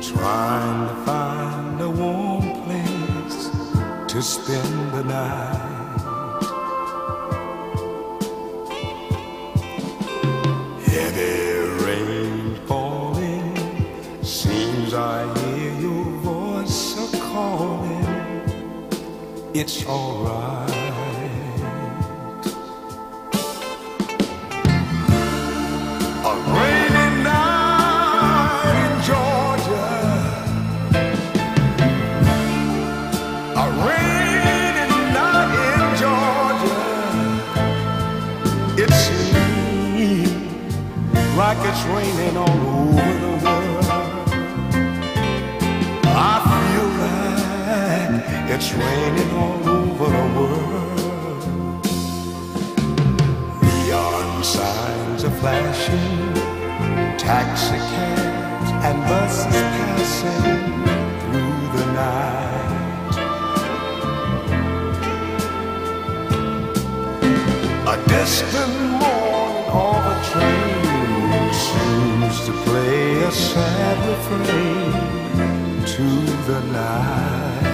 trying to find a warm place to spend the night. Heavy rain falling, seems I hear your voice a calling. It's alright. It's raining all over the world. I feel like it's raining all over the world. Neon signs are flashing, taxi cabs and buses passing through the night. A distant a sad refrain to the night.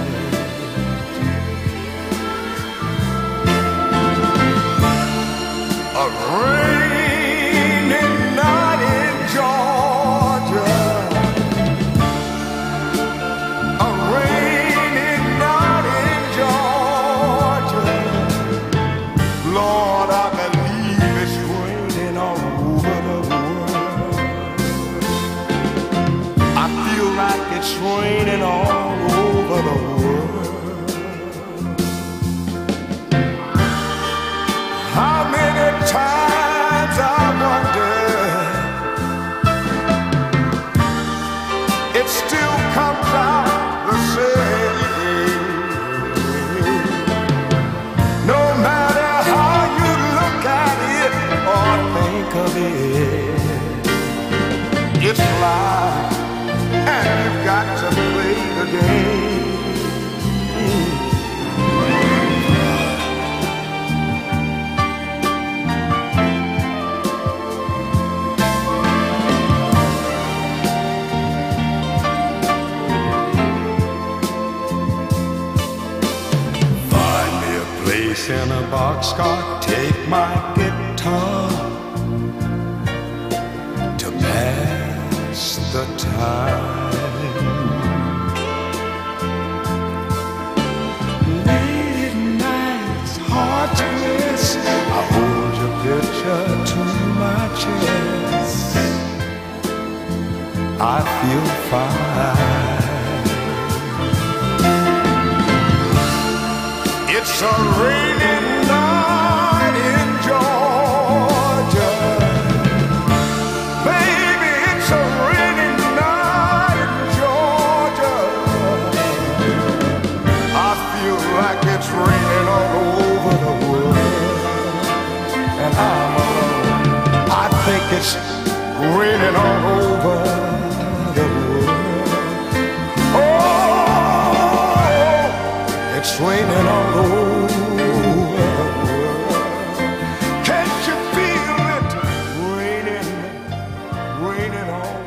A rainy night in Georgia. A rainy night in Georgia. Lord, I believe it's raining all over the world. How many times I wonder it still comes out the same. No matter how you look at it or think of it, it's life, you've got to play the game. Find me a place in a boxcar, take my guitar chest, I feel fine. It's a rainy night in Georgia, baby. It's a rainy night in Georgia. I feel like it's raining all the way. it's raining all over the world. Oh, it's raining all over the world. Can't you feel it raining, raining all